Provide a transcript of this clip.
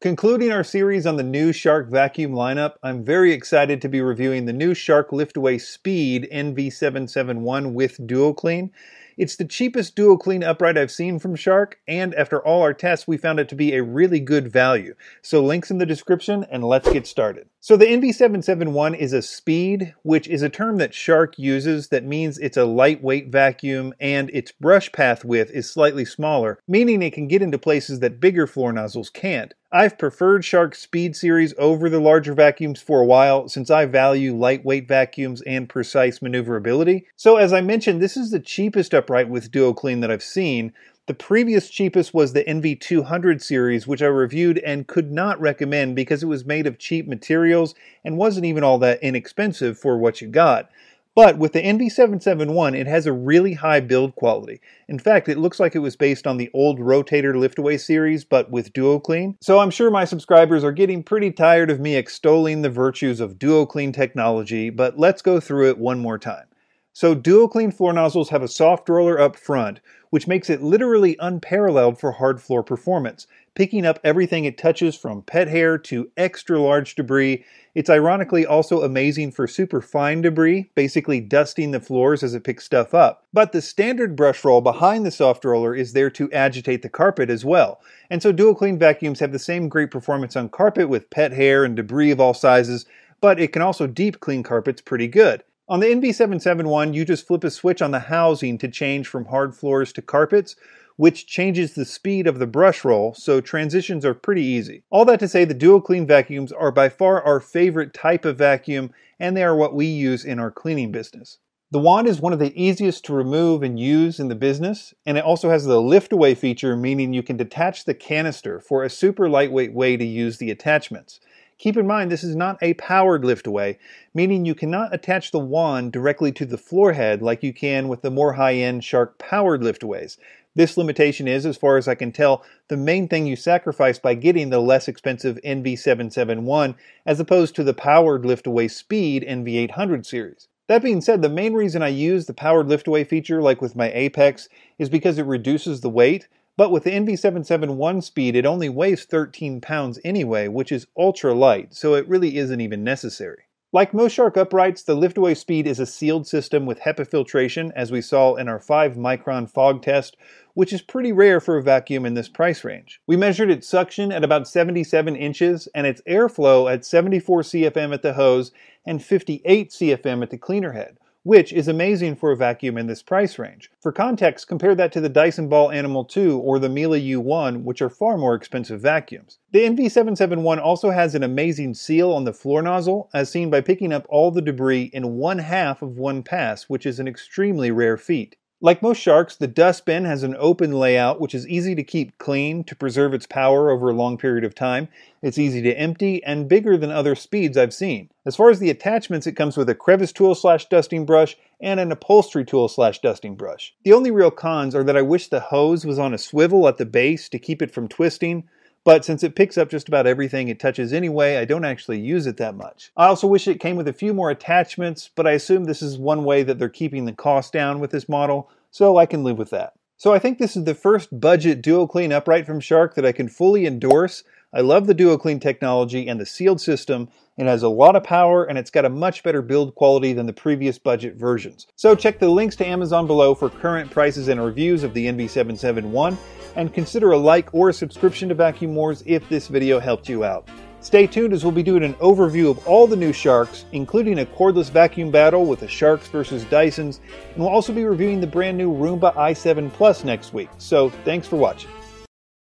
Concluding our series on the new Shark vacuum lineup, I'm very excited to be reviewing the new Shark Liftaway Speed NV771 with DuoClean. It's the cheapest DuoClean upright I've seen from Shark, and after all our tests, we found it to be a really good value. So links in the description, and let's get started. So the NV771 is a speed, which is a term that Shark uses that means it's a lightweight vacuum and its brush path width is slightly smaller, meaning it can get into places that bigger floor nozzles can't. I've preferred Shark Speed series over the larger vacuums for a while since I value lightweight vacuums and precise maneuverability. So as I mentioned, this is the cheapest upright with DuoClean that I've seen, the previous cheapest was the NV200 series, which I reviewed and could not recommend because it was made of cheap materials and wasn't even all that inexpensive for what you got. But with the NV771, it has a really high build quality. In fact, it looks like it was based on the old Rotator Liftaway series, but with DuoClean. So I'm sure my subscribers are getting pretty tired of me extolling the virtues of DuoClean technology, but let's go through it one more time. So DuoClean floor nozzles have a soft roller up front, which makes it literally unparalleled for hard floor performance, picking up everything it touches from pet hair to extra large debris. It's ironically also amazing for super fine debris, basically dusting the floors as it picks stuff up. But the standard brush roll behind the soft roller is there to agitate the carpet as well. And so DuoClean vacuums have the same great performance on carpet with pet hair and debris of all sizes, but it can also deep clean carpets pretty good. On the NV771, you just flip a switch on the housing to change from hard floors to carpets, which changes the speed of the brush roll, so transitions are pretty easy. All that to say, the DuoClean vacuums are by far our favorite type of vacuum, and they are what we use in our cleaning business. The wand is one of the easiest to remove and use in the business, and it also has the lift away feature, meaning you can detach the canister for a super lightweight way to use the attachments. Keep in mind this is not a powered lift away, meaning you cannot attach the wand directly to the floor head like you can with the more high-end Shark powered liftaways. This limitation is, as far as I can tell, the main thing you sacrifice by getting the less expensive NV771 as opposed to the powered liftaway speed NV800 series. That being said, the main reason I use the powered liftaway feature like with my Apex is because it reduces the weight but with the NV771 speed, it only weighs 13 pounds anyway, which is ultra light, so it really isn't even necessary. Like most Shark uprights, the liftaway speed is a sealed system with HEPA filtration, as we saw in our 5 micron fog test, which is pretty rare for a vacuum in this price range. We measured its suction at about 77 inches and its airflow at 74 CFM at the hose and 58 CFM at the cleaner head which is amazing for a vacuum in this price range. For context, compare that to the Dyson Ball Animal 2 or the Miele U1, which are far more expensive vacuums. The NV771 also has an amazing seal on the floor nozzle, as seen by picking up all the debris in one half of one pass, which is an extremely rare feat. Like most sharks, the dustbin has an open layout which is easy to keep clean to preserve its power over a long period of time. It's easy to empty and bigger than other speeds I've seen. As far as the attachments, it comes with a crevice tool slash dusting brush and an upholstery tool slash dusting brush. The only real cons are that I wish the hose was on a swivel at the base to keep it from twisting, but since it picks up just about everything it touches anyway, I don't actually use it that much. I also wish it came with a few more attachments, but I assume this is one way that they're keeping the cost down with this model, so I can live with that. So I think this is the first budget DuoClean upright from Shark that I can fully endorse. I love the DuoClean technology and the sealed system. It has a lot of power and it's got a much better build quality than the previous budget versions. So check the links to Amazon below for current prices and reviews of the NV771 and consider a like or a subscription to Vacuum Wars if this video helped you out. Stay tuned as we'll be doing an overview of all the new Sharks, including a cordless vacuum battle with the Sharks versus Dysons, and we'll also be reviewing the brand new Roomba i7 Plus next week. So thanks for watching.